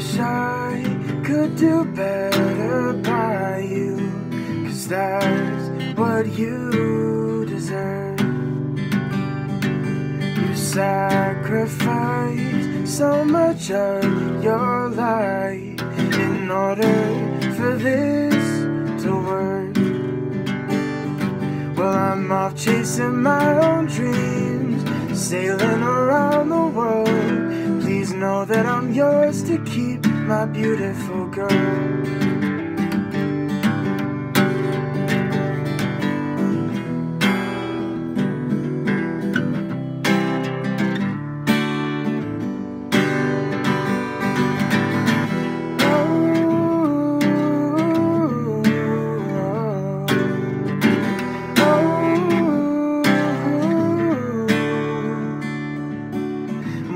wish I could do better by you, cause that's what you deserve. You sacrificed so much of your life in order for this to work. Well, I'm off chasing my own dreams, I'm yours to keep, my beautiful girl.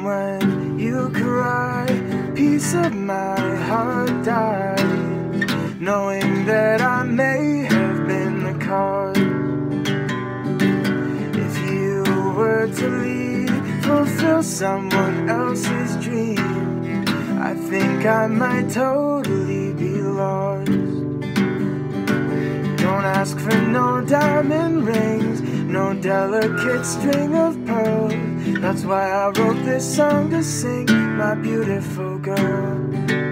when you cry, of my heart died, knowing that I may have been the cause. If you were to leave, fulfill someone else's dream, I think I might totally be lost. Don't ask for no diamond rings, no delicate string of pearls. That's why I wrote this song to sing, my beautiful girl.